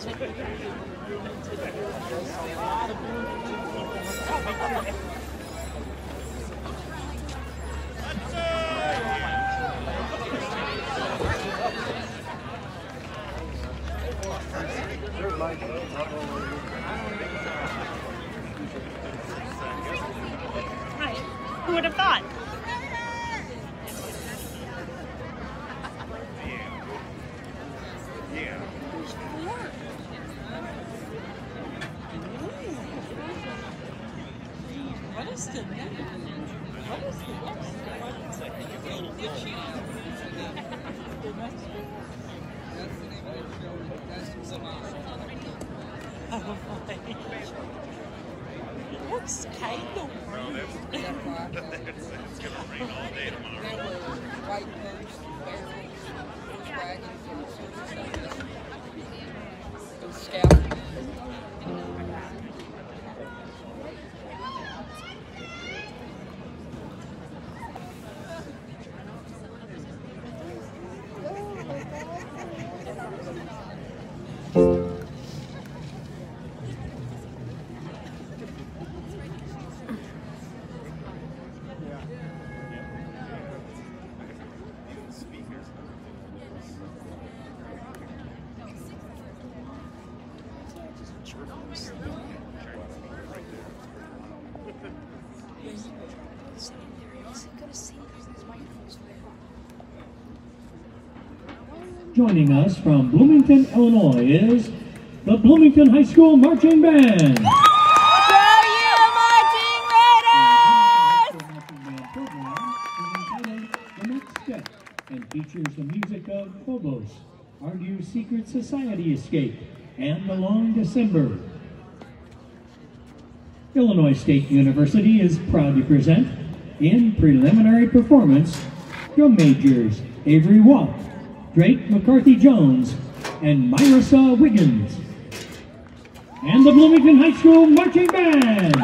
Who would have thought? What is the What is the That's the name of the show. That's some Oh my. It looks kind of weird. White coats, barrels, wagons, and sorts Joining us from Bloomington, Illinois is the Bloomington High School Marching Band. Go you marching Raiders! Marching Band program is entitled The Next Step and features the music of Phobos, Argue Secret Society Escape, and The Long December. Illinois State University is proud to present, in preliminary performance, drum majors Avery Watt, Drake McCarthy Jones, and Myrisa Wiggins. And the Bloomington High School Marching Band.